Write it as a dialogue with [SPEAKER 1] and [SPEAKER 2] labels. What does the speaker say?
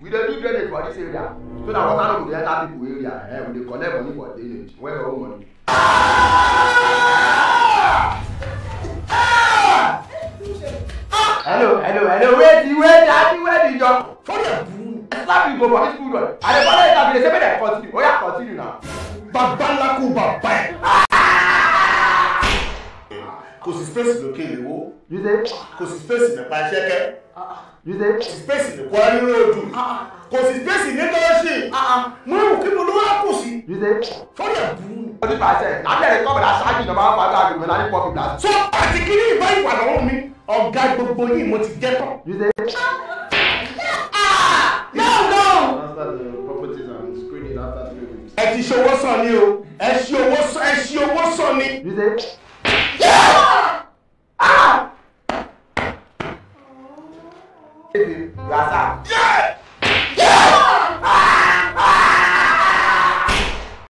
[SPEAKER 1] we dey do drainage for dis area so that water no go dey enter people area eh we dey collect money for drainage when your own money.
[SPEAKER 2] hello hello hello
[SPEAKER 1] wait wait daddy wait di jọ. sori ẹ buru ẹ sábà ìgò for dis food run àdèbọ́lá ìtàbí ẹ sẹ́fẹ̀dẹ̀ continue oya oh, continue na.
[SPEAKER 3] babalako baba ẹ sí space lókè ìwó kò sí space nípa ìṣẹ́kẹ́ kò sí space ní kwari ròdù kò sí space ní tọ́ṣì mọ́rùn kí mo ló wá kù sí. fọ́nà
[SPEAKER 4] bùrù. wọ́n ti pàṣẹ lábẹ́rẹ́ kọ́bẹ̀rẹ́ aṣáájú ìjọba wọn fàgbà àgbègbè láti pọ̀ fìgbà. sọ
[SPEAKER 5] àti kí ní ìbá ìwà lọ́wọ́ mi ọ̀gá gbogbo yìí mo ti jẹ́ tán. no no.
[SPEAKER 2] after the properties and screening after three weeks.
[SPEAKER 5] ẹ ti ṣe owó sàn ni o
[SPEAKER 6] ẹ ṣe owó sàn ni.
[SPEAKER 7] David, you are sad. Yeah!